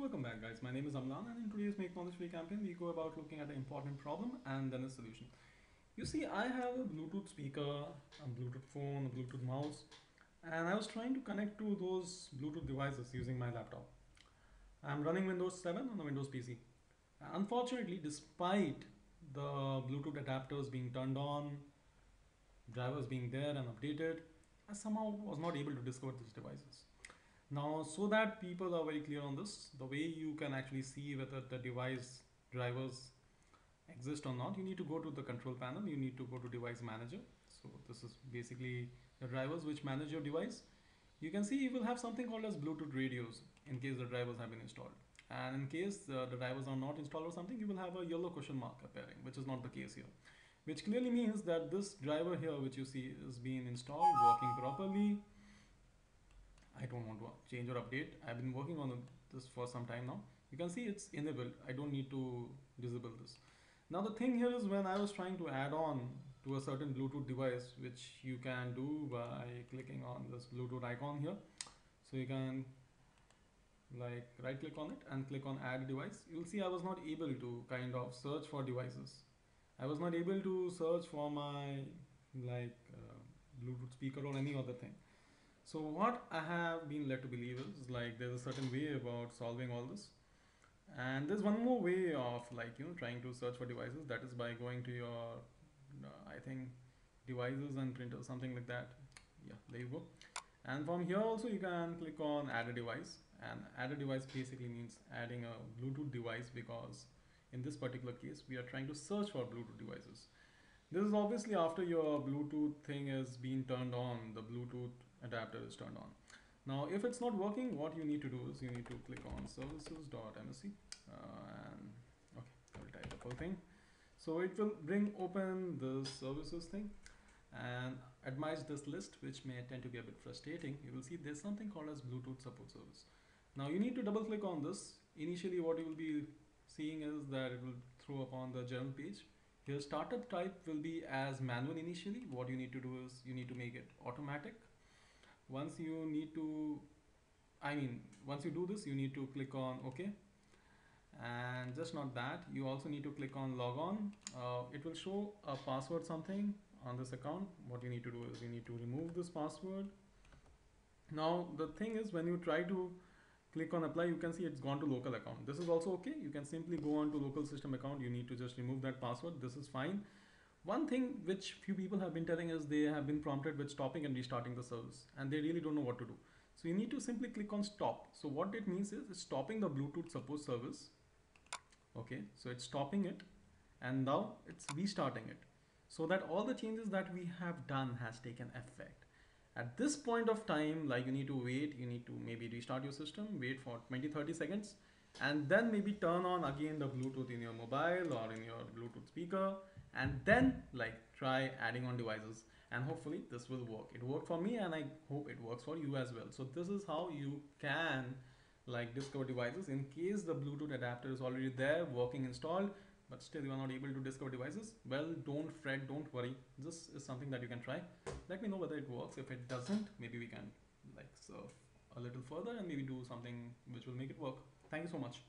welcome back guys. My name is Amlan and in today's Make Knowledge Free campaign we go about looking at an important problem and then a solution. You see I have a Bluetooth speaker, a Bluetooth phone, a Bluetooth mouse and I was trying to connect to those Bluetooth devices using my laptop. I'm running Windows 7 on a Windows PC. Unfortunately despite the Bluetooth adapters being turned on, drivers being there and updated, I somehow was not able to discover these devices. Now, so that people are very clear on this, the way you can actually see whether the device drivers exist or not, you need to go to the control panel, you need to go to device manager. So this is basically the drivers which manage your device. You can see you will have something called as Bluetooth radios in case the drivers have been installed. And in case uh, the drivers are not installed or something, you will have a yellow question mark appearing, which is not the case here. Which clearly means that this driver here, which you see is being installed, working properly, don't want to change or update. I've been working on this for some time now. You can see it's enabled. I don't need to disable this. Now the thing here is when I was trying to add on to a certain Bluetooth device, which you can do by clicking on this Bluetooth icon here. So you can like right click on it and click on add device. You'll see I was not able to kind of search for devices. I was not able to search for my like uh, Bluetooth speaker or any other thing. So what I have been led to believe is like there's a certain way about solving all this. And there's one more way of like, you know, trying to search for devices. That is by going to your, uh, I think, devices and printers, something like that. Yeah, there you go. And from here also you can click on add a device. And add a device basically means adding a Bluetooth device because in this particular case, we are trying to search for Bluetooth devices. This is obviously after your Bluetooth thing is being turned on, the Bluetooth adapter is turned on. Now, if it's not working, what you need to do is you need to click on services.msc uh, and okay, I will type the whole thing. So it will bring open the services thing and admires this list, which may tend to be a bit frustrating. You will see there's something called as Bluetooth support service. Now you need to double click on this. Initially, what you will be seeing is that it will throw up on the general page your startup type will be as manual initially. What you need to do is you need to make it automatic. Once you need to, I mean, once you do this, you need to click on OK. And just not that, you also need to click on log on. Uh, it will show a password something on this account. What you need to do is you need to remove this password. Now, the thing is when you try to click on apply you can see it's gone to local account. This is also okay. You can simply go on to local system account. You need to just remove that password. This is fine. One thing which few people have been telling is they have been prompted with stopping and restarting the service and they really don't know what to do. So you need to simply click on stop. So what it means is stopping the bluetooth support service. Okay so it's stopping it and now it's restarting it. So that all the changes that we have done has taken effect at this point of time, like you need to wait, you need to maybe restart your system, wait for 20, 30 seconds, and then maybe turn on again the Bluetooth in your mobile or in your Bluetooth speaker, and then like try adding on devices. And hopefully this will work. It worked for me and I hope it works for you as well. So this is how you can like discover devices in case the Bluetooth adapter is already there working installed but still you are not able to discover devices well don't fret don't worry. This is something that you can try. Let me know whether it works. If it doesn't maybe we can like surf a little further and maybe do something which will make it work. Thank you so much